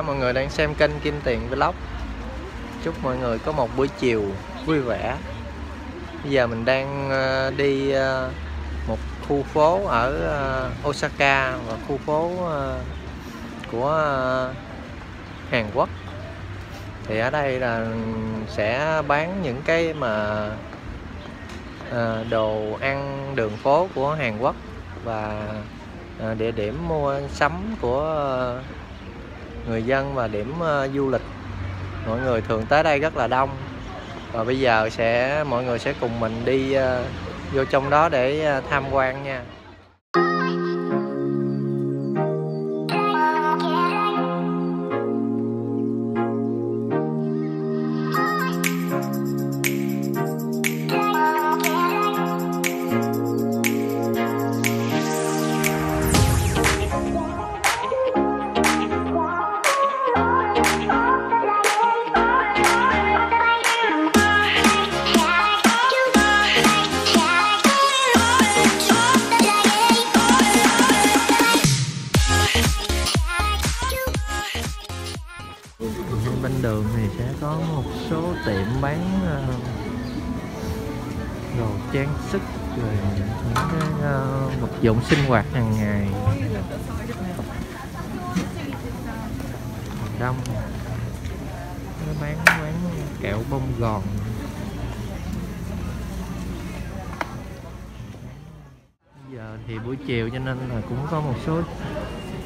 cả mọi người đang xem kênh Kim Tiền Vlog. Chúc mọi người có một buổi chiều vui vẻ. Bây giờ mình đang ờ, đi ờ, một khu phố ở ờ, Osaka và khu phố của Hàn Quốc. Thì ở đây là sẽ bán những cái mà đồ ăn đường phố của Hàn Quốc và địa điểm mua sắm của người dân và điểm uh, du lịch. Mọi người thường tới đây rất là đông. Và bây giờ sẽ mọi người sẽ cùng mình đi uh, vô trong đó để uh, tham quan nha. Bên đường thì sẽ có một số tiệm bán ờ, đồ trang sức rồi những cái ờ, vật dụng sinh hoạt hàng ngày. Đông nó bán quán kẹo bông gòn. Bây giờ thì buổi chiều cho nên là cũng có một số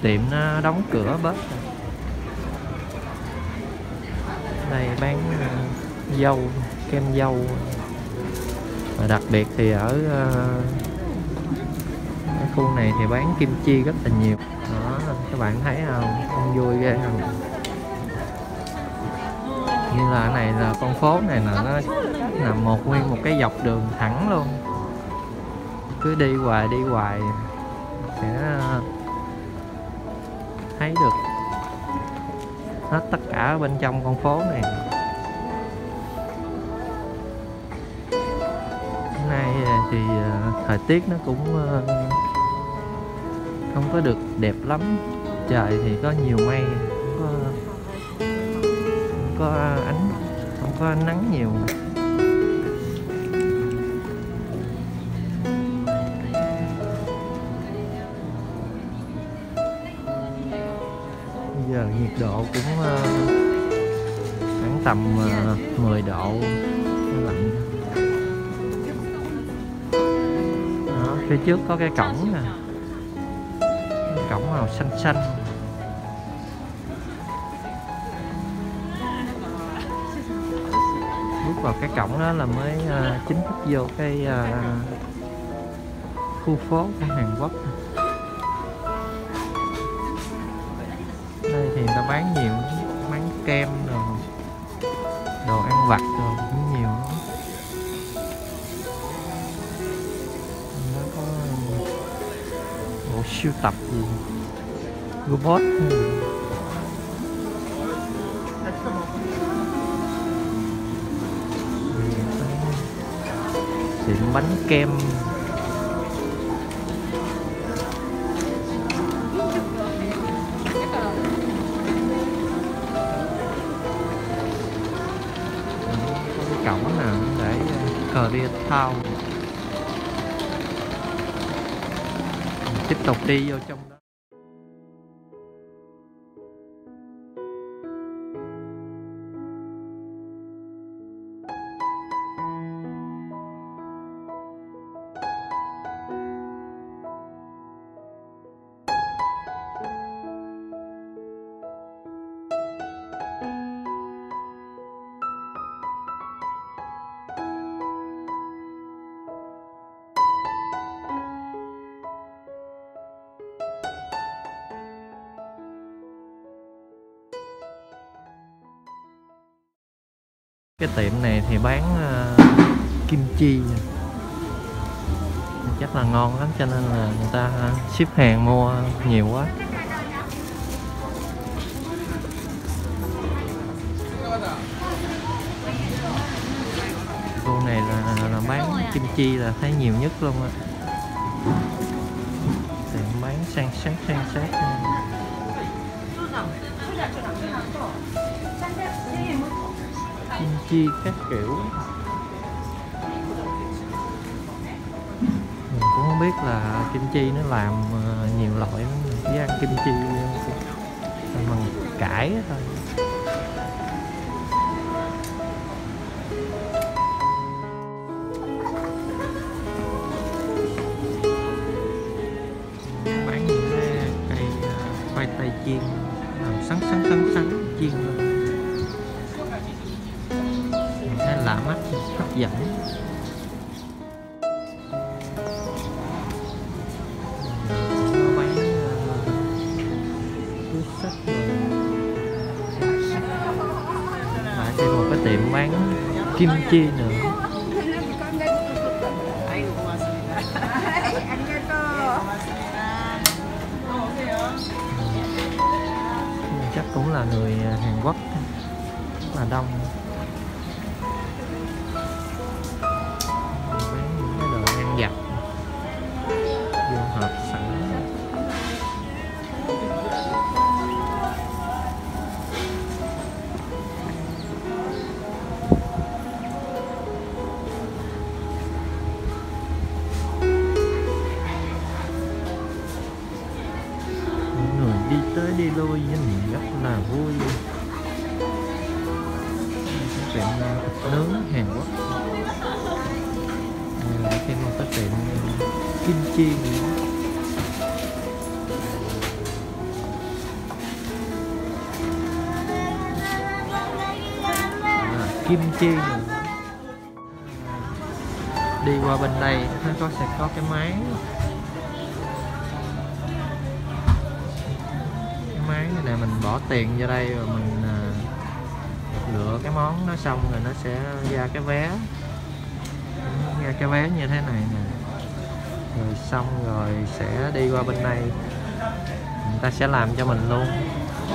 tiệm nó đóng cửa bớt. rồi đây bán à, dâu kem dâu và đặc biệt thì ở à, ở khu này thì bán kim chi rất là nhiều. Đó, các bạn thấy không? Không vui ghê không? Như là này là con phố này là nó nằm một nguyên một cái dọc đường thẳng luôn. Cứ đi hoài đi hoài sẽ à, thấy được hết tất cả bên trong con phố này. Hôm nay ờ, thì ờ, thời tiết nó cũng ờ, không có được đẹp lắm. Trời thì có nhiều mây, không có không có ánh, không có ánh nắng nhiều. Nhiệt độ cũng ờ, khoảng tầm ờ, 10 độ lạnh. Đó, phía trước có cái cổng nè. Cổng màu xanh xanh. Bước vào cái cổng đó là mới ờ, chính thức vô cái khu phố của Hàn Quốc. Người ta bán nhiều, bán kem đồ đồ ăn vặt đồ cũng nhiều lắm. nó có bộ siêu tập gì robot xịn bánh kem Korea Town tiếp tục đi vô trong đó. Cái tiệm này thì bán uh, kim chi chắc là ngon lắm cho nên là người ta ờ, ship hàng mua nhiều quá. Cô này là, là bán kim chi là thấy nhiều nhất luôn á. Tiệm bán sang sát sang sát kim chi các kiểu. Mình cũng không biết là kim chi nó làm ờ, nhiều loại lắm. Chỉ ăn kim chi ờ, bằng cải thôi. Bán những cái cây ờ, khoai tây chiên, làm sắn sắn sắn sắn chiên lên hấp dẫn Có bán rồi lại thêm một cái tiệm bán kim chi nữa. Chắc cũng là người Hàn Quốc rất là đông. Đôi nhìn rất là vui. Cái tiệm à, thịt nướng Hàn Quốc. Đây là thêm một cái tiệm à, kim chi nữa. À, kim chi nữa. À, đi qua bên đây nó có sẽ có cái máy. Máy này nè, mình bỏ tiền vô đây rồi mình à, lựa cái món nó xong rồi nó sẽ ra cái vé. Ra cái vé như thế này nè. Rồi xong rồi sẽ đi qua bên đây. Người ta sẽ làm cho mình luôn.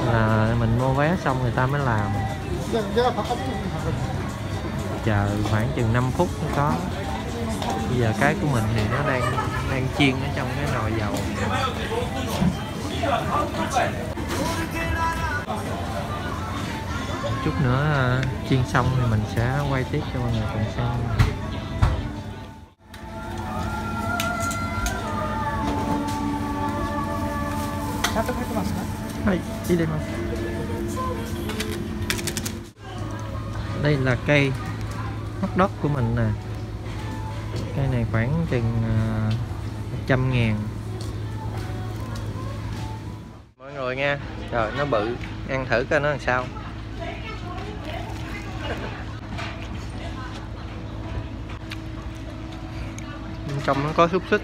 Là mình mua vé xong người ta mới làm. Chờ khoảng chừng 5 phút mới có. Bây giờ cái của mình thì nó đang đang chiên ở trong cái nồi dầu chút nữa à, chiên xong thì mình sẽ quay tiếp cho mọi người cùng xem. Hay, đi đây mà. Đây là cây hot dog của mình nè. Cây này khoảng chừng à, trăm ngàn. Mọi người nha trời nó bự ăn thử coi nó làm sao. Bên trong nó có xúc xích.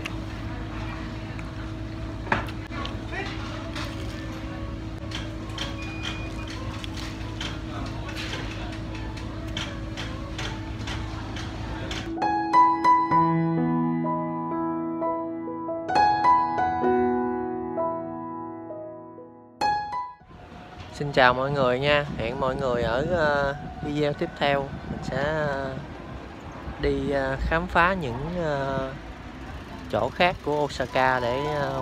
Chào mọi người nha. Hẹn mọi người ở ờ, video tiếp theo. Mình sẽ ờ, đi ờ, khám phá những chỗ khác của Osaka để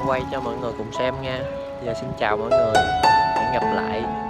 quay cho mọi người cùng xem nha. Giờ xin chào mọi người. Hẹn gặp lại.